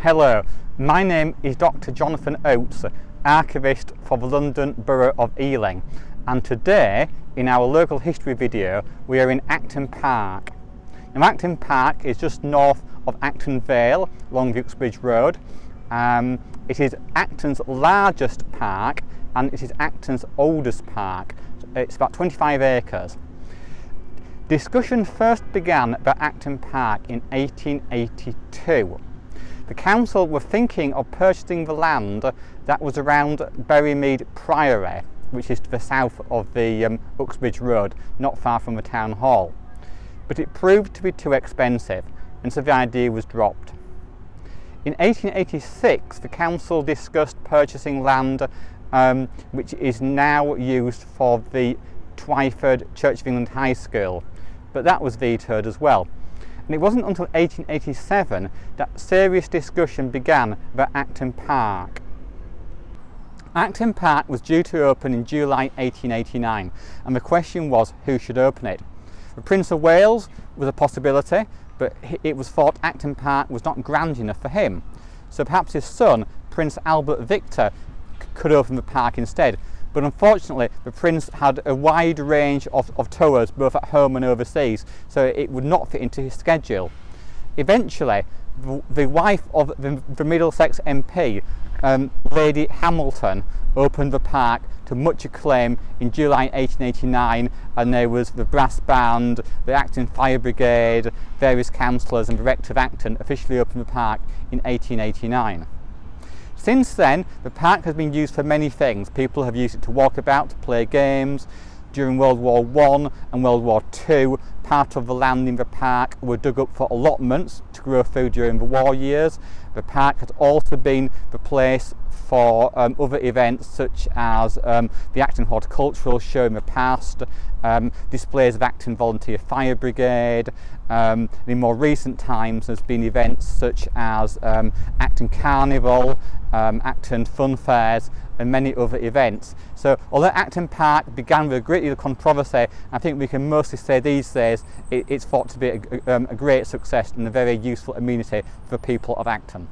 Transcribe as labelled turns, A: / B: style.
A: Hello, my name is Dr Jonathan Oates, archivist for the London Borough of Ealing and today in our local history video we are in Acton Park. Now Acton Park is just north of Acton Vale along Uxbridge Road um, it is Acton's largest park and it is Acton's oldest park. It's about 25 acres. Discussion first began about Acton Park in 1882 the council were thinking of purchasing the land that was around Berrymead Priory, which is to the south of the um, Uxbridge Road, not far from the town hall. But it proved to be too expensive, and so the idea was dropped. In 1886, the council discussed purchasing land um, which is now used for the Twyford Church of England High School, but that was vetoed as well. And it wasn't until 1887 that serious discussion began about Acton Park. Acton Park was due to open in July 1889 and the question was who should open it. The Prince of Wales was a possibility but it was thought Acton Park was not grand enough for him. So perhaps his son, Prince Albert Victor, could open the park instead but unfortunately the Prince had a wide range of, of tours both at home and overseas so it would not fit into his schedule. Eventually the, wife of the, the Middlesex MP, um, Lady Hamilton opened the park to much acclaim in July 1889 and there was the brass band, the Acton Fire Brigade, various councillors and the rector of Acton officially opened the park in 1889. Since then, the park has been used for many things. People have used it to walk about, to play games, during World War I and World War II, Part of the land in the park were dug up for allotments to grow food during the war years. The park had also been the place for um, other events such as um, the Acton Horticultural Show in the past, um, displays of Acton Volunteer Fire Brigade, Um, in more recent times, there's been events such as um, Acton Carnival, um, Acton Fun Fairs, and many other events. So although Acton Park began with a great deal of controversy, I think we can mostly say these days it, it's thought to be a, um, a great success and a very useful amenity for people of Acton.